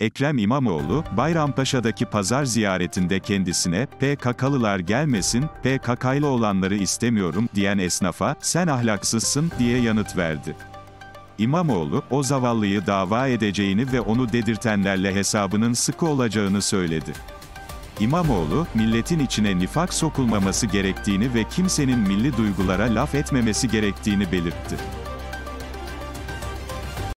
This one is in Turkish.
Ekrem İmamoğlu, Bayrampaşa'daki pazar ziyaretinde kendisine, PKK'lılar gelmesin, PKK'lı olanları istemiyorum, diyen esnafa, sen ahlaksızsın, diye yanıt verdi. İmamoğlu, o zavallıyı dava edeceğini ve onu dedirtenlerle hesabının sıkı olacağını söyledi. İmamoğlu, milletin içine nifak sokulmaması gerektiğini ve kimsenin milli duygulara laf etmemesi gerektiğini belirtti.